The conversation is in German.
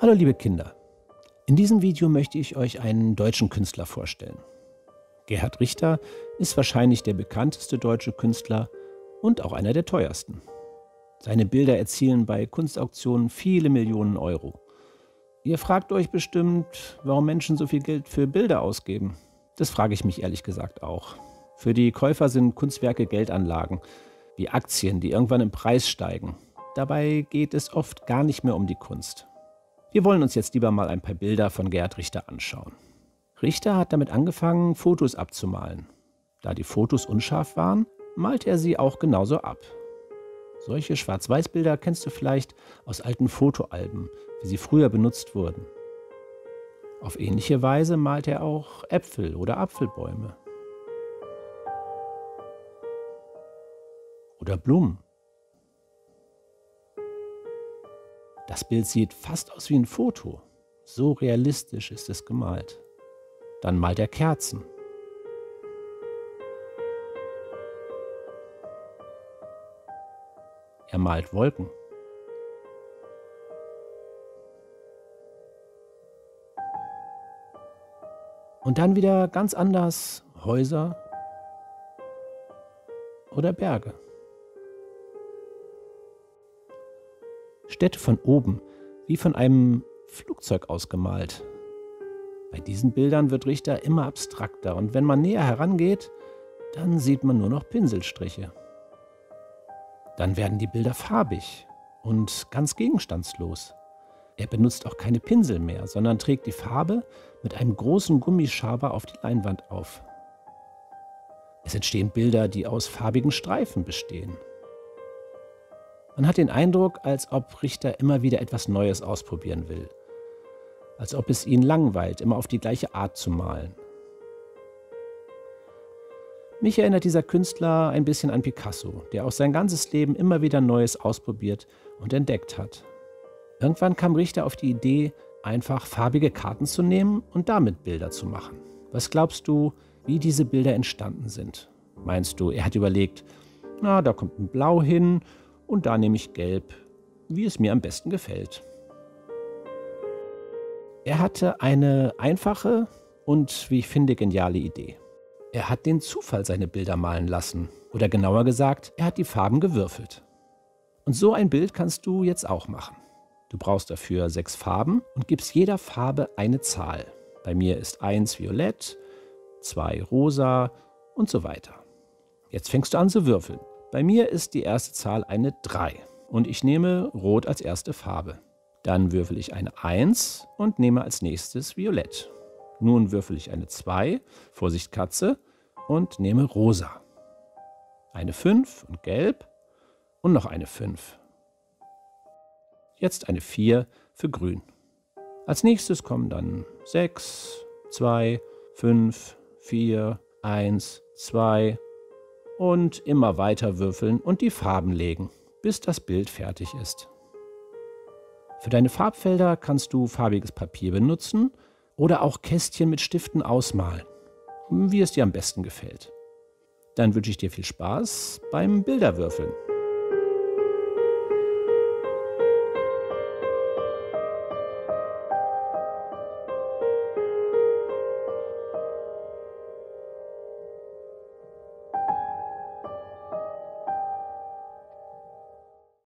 Hallo liebe Kinder. In diesem Video möchte ich euch einen deutschen Künstler vorstellen. Gerhard Richter ist wahrscheinlich der bekannteste deutsche Künstler und auch einer der teuersten. Seine Bilder erzielen bei Kunstauktionen viele Millionen Euro. Ihr fragt euch bestimmt, warum Menschen so viel Geld für Bilder ausgeben. Das frage ich mich ehrlich gesagt auch. Für die Käufer sind Kunstwerke Geldanlagen, wie Aktien, die irgendwann im Preis steigen. Dabei geht es oft gar nicht mehr um die Kunst. Wir wollen uns jetzt lieber mal ein paar Bilder von Gerhard Richter anschauen. Richter hat damit angefangen, Fotos abzumalen. Da die Fotos unscharf waren, malte er sie auch genauso ab. Solche Schwarz-Weiß-Bilder kennst du vielleicht aus alten Fotoalben, wie sie früher benutzt wurden. Auf ähnliche Weise malte er auch Äpfel oder Apfelbäume. Oder Blumen. Das Bild sieht fast aus wie ein Foto. So realistisch ist es gemalt. Dann malt er Kerzen. Er malt Wolken. Und dann wieder ganz anders Häuser oder Berge. Städte von oben, wie von einem Flugzeug ausgemalt. Bei diesen Bildern wird Richter immer abstrakter und wenn man näher herangeht, dann sieht man nur noch Pinselstriche. Dann werden die Bilder farbig und ganz gegenstandslos. Er benutzt auch keine Pinsel mehr, sondern trägt die Farbe mit einem großen Gummischaber auf die Leinwand auf. Es entstehen Bilder, die aus farbigen Streifen bestehen. Man hat den Eindruck, als ob Richter immer wieder etwas Neues ausprobieren will. Als ob es ihn langweilt, immer auf die gleiche Art zu malen. Mich erinnert dieser Künstler ein bisschen an Picasso, der auch sein ganzes Leben immer wieder Neues ausprobiert und entdeckt hat. Irgendwann kam Richter auf die Idee, einfach farbige Karten zu nehmen und damit Bilder zu machen. Was glaubst du, wie diese Bilder entstanden sind? Meinst du, er hat überlegt, na, da kommt ein Blau hin und da nehme ich Gelb, wie es mir am besten gefällt. Er hatte eine einfache und, wie ich finde, geniale Idee. Er hat den Zufall seine Bilder malen lassen. Oder genauer gesagt, er hat die Farben gewürfelt. Und so ein Bild kannst du jetzt auch machen. Du brauchst dafür sechs Farben und gibst jeder Farbe eine Zahl. Bei mir ist eins violett, zwei rosa und so weiter. Jetzt fängst du an zu würfeln. Bei mir ist die erste Zahl eine 3 und ich nehme Rot als erste Farbe. Dann würfel ich eine 1 und nehme als nächstes Violett. Nun würfel ich eine 2, Vorsicht Katze, und nehme Rosa. Eine 5 und Gelb und noch eine 5. Jetzt eine 4 für Grün. Als nächstes kommen dann 6, 2, 5, 4, 1, 2, und immer weiter würfeln und die Farben legen, bis das Bild fertig ist. Für deine Farbfelder kannst du farbiges Papier benutzen oder auch Kästchen mit Stiften ausmalen, wie es dir am besten gefällt. Dann wünsche ich dir viel Spaß beim Bilderwürfeln.